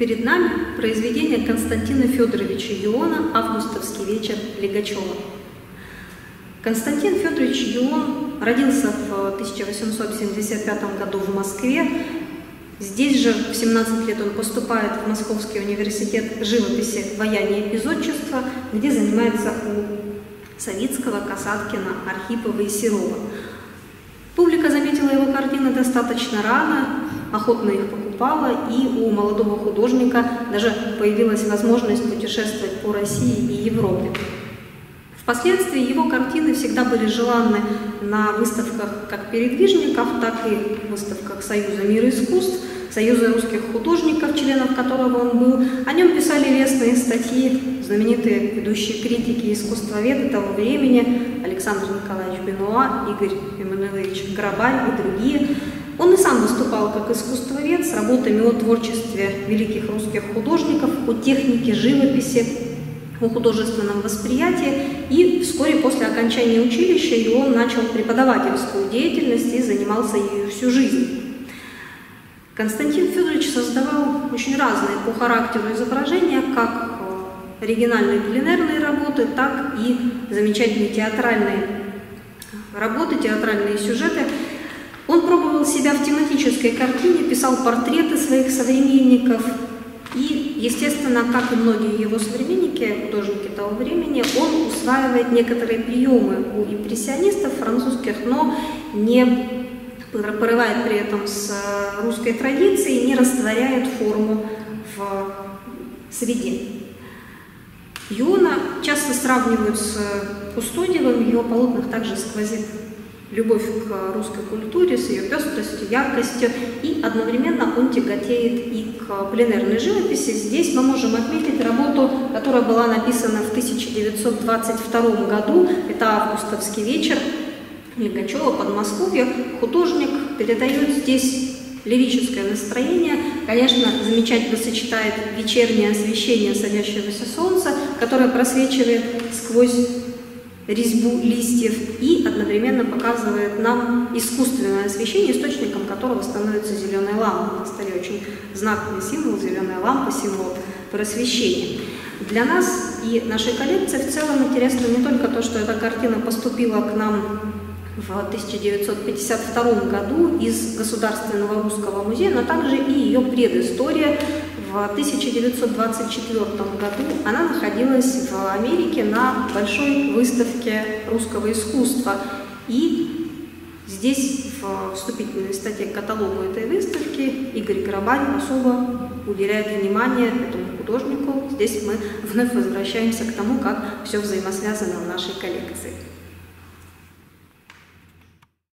Перед нами произведение Константина Федоровича Иона «Августовский вечер Легачева». Константин Федорович Ион родился в 1875 году в Москве. Здесь же в 17 лет он поступает в Московский университет живописи, вояния и эпизодчества, где занимается у Савицкого, Касаткина, Архипова и Серова. Публика заметила его картины достаточно рано, охотно их покупала, и у молодого художника даже появилась возможность путешествовать по России и Европе. Впоследствии его картины всегда были желанны на выставках как передвижников, так и выставках Союза мира искусств, Союза русских художников, членов которого он был. О нем писали лестные статьи знаменитые ведущие критики и искусствоведы того времени Александр Николаевич Бенуа, Игорь Эммануилович Грабарь и другие. Он и сам выступал как искусствовед с работами о творчестве великих русских художников, о технике живописи, о художественном восприятии, и вскоре после окончания училища и он начал преподавательскую деятельность и занимался ею всю жизнь. Константин Федорович создавал очень разные по характеру изображения, как оригинальные пленерные работы, так и замечательные театральные работы, театральные сюжеты. Он пробовал себя в тематической картине, писал портреты своих современников, и, естественно, как и многие его современники, художники того времени, он усваивает некоторые приемы у импрессионистов французских, но не порывает при этом с русской традицией, не растворяет форму в среде. Иона часто сравнивают с Кустодиевым, в его полотнах также сквозит любовь к русской культуре с ее пестростью, яркостью, и одновременно он тяготеет и к пленерной живописи. Здесь мы можем отметить работу, которая была написана в 1922 году, это «Августовский вечер», Легачева, Подмосковье. Художник передает здесь лирическое настроение. Конечно, замечательно сочетает вечернее освещение садящегося солнца, которое просвечивает сквозь резьбу листьев и одновременно показывает нам искусственное освещение, источником которого становится зеленая лампа. На столе очень знаковый символ, зеленая лампа, символ просвещения. Для нас и нашей коллекции в целом интересно не только то, что эта картина поступила к нам в 1952 году из Государственного русского музея, но также и ее предыстория. В 1924 году она находилась в Америке на большой выставке русского искусства. И здесь в вступительной статье к каталогу этой выставки Игорь Грабань особо уделяет внимание этому художнику. Здесь мы вновь возвращаемся к тому, как все взаимосвязано в нашей коллекции.